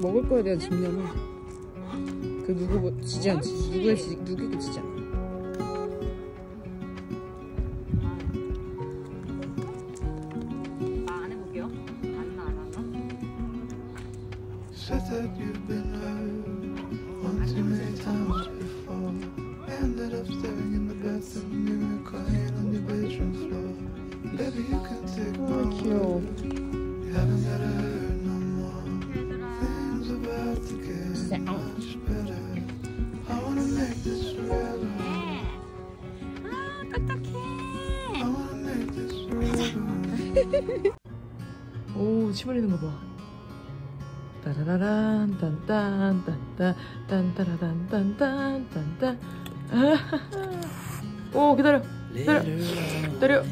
먹을 거에 대한 집념은 그 누구 뭐 지지 않지. 누구의 지 누구에게 지지 않아. 아, 안 해볼게요. 안 나, 안 하나? Said that you've been forever. 아, forever. 오, 침 흘리는 거 봐. 따라라란 딴딴 딴딴 딴따라란 딴딴 딴딴. 오 기다려 기다려 기다려